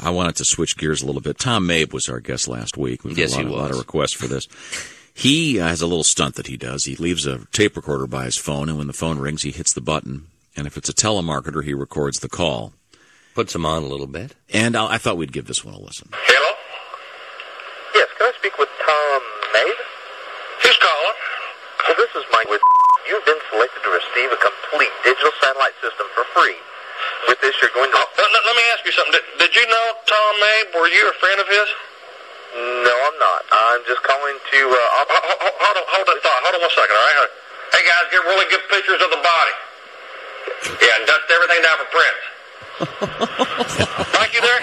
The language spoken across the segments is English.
I wanted to switch gears a little bit. Tom Mabe was our guest last week. We've got a lot, he of- a lot of requests for this. He uh, has a little stunt that he does. He leaves a tape recorder by his phone, and when the phone rings, he hits the button. And if it's a telemarketer, he records the call. Puts him on a little bit. And I, I thought we'd give this one a listen. Hello? Yes, can I speak with Tom Mabe? Who's calling? Well, this is Mike with You've been selected to receive a complete digital satellite system for free. With this, you're going to... you something. Did, did you know Tom Mabe? Were you a friend of his? No, I'm not. I'm just calling to... Uh, Hold, hold, hold, on, hold that thought. Hold on one second, all right? Hey, guys, get really good pictures of the body. Yeah, and dust everything down for prints. Thank you there?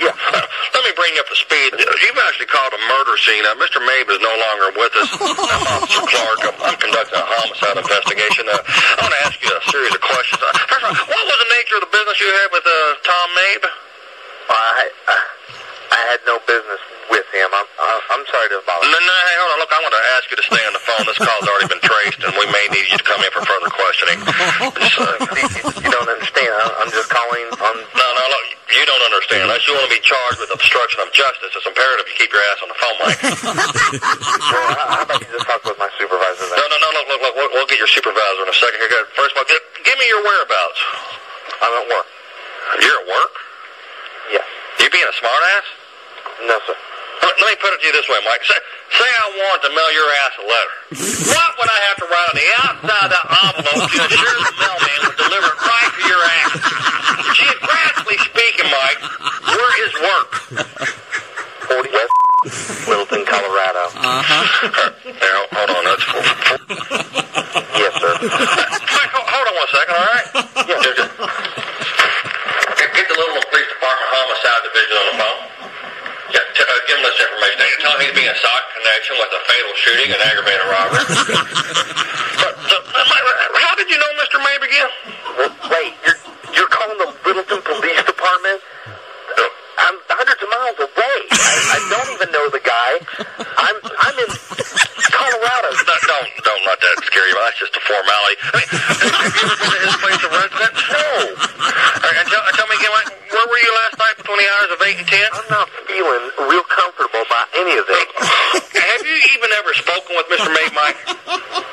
Yeah. Let me bring you up to speed. You've actually called a murder scene. Uh, Mr. Mabe is no longer with us. I'm Officer Clark. I'm, I'm conducting a homicide investigation. Uh, I want to ask you a series of questions. Uh, first of all, what was the nature of the business you had with uh, Tom Mabe? I, I, I had no business with him. I'm, I- I'm sorry to bother No, no, hey, hold on. Look, I want to ask you to stay on the phone. This call's already been traced, and we may need you to come in for further questioning. Just, uh, you. You don't understand. I'm just calling on... no, no, look, you don't understand. Unless you want to be charged with obstruction of justice, it's imperative you keep your ass on the phone, Mike. Well, how about you just talk with my supervisor no, then? no, no, look, look, look. We'll, we'll get your supervisor in a second here. First of all, give, give me your whereabouts. I'm at work. You're at work? Yes. You being a smartass? No, sir. Let, let me put it to you this way, Mike. Say, say I wanted to mail your ass a letter. What would I have to write on the outside of that envelope to assure the mailman would deliver it right to your ass? Geographically speaking, Mike, where is work? 40 West Littleton, Colorado. Uh-huh. There, hold on, that's full. Yes, sir. Mike, hold, hold on one second, all right? Yeah. Just, just, get, get the Littleton Police Department Homicide Division on the phone. Yeah, t- uh, give him this information. Tell him he's being sought in connection with a fatal shooting and aggravated robbery. but, so, how did you know Mr. Mabe again? Wait, you're, you're calling the Littleton Police Department? I'm hundreds of miles away. I, I don't even know the guy. I'm I'm in Colorado. No, don't, don't let that scare you. That's just a formality. I mean, have you ever been to his place of residence? No, All right, and tell, tell me again, where were you last night between the hours of 8 and 10? I'm not feeling real comfortable about any of this. Have you even ever spoken with Mr. Mabe, Mike?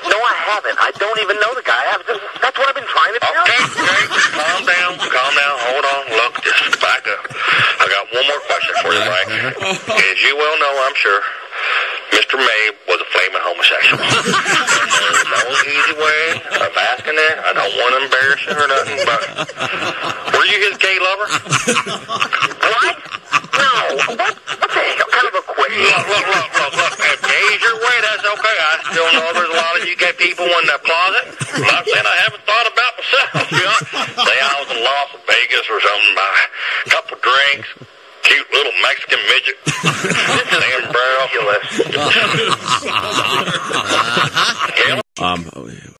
No, I haven't. I don't even know the guy. I've just, that's what I've been trying to tell Okay, you. okay, just calm down, calm down, hold on, look, just back up. I got one question for you, Mike. As you well know, I'm sure, Mr. Mabe was a flaming homosexual. There's no easy way of asking that. I don't want to embarrass you or nothing, but were you his gay lover? What? No. What? What the hell kind of a question? Look, look, look, look, look. If gay's your way, that's okay. I still know there's a lot of you gay people in that closet. I'm not saying I haven't thought about myself. You know, say I was in Las Vegas or something, buy a couple drinks, cute little Mexican midget, Sam Brown. Um,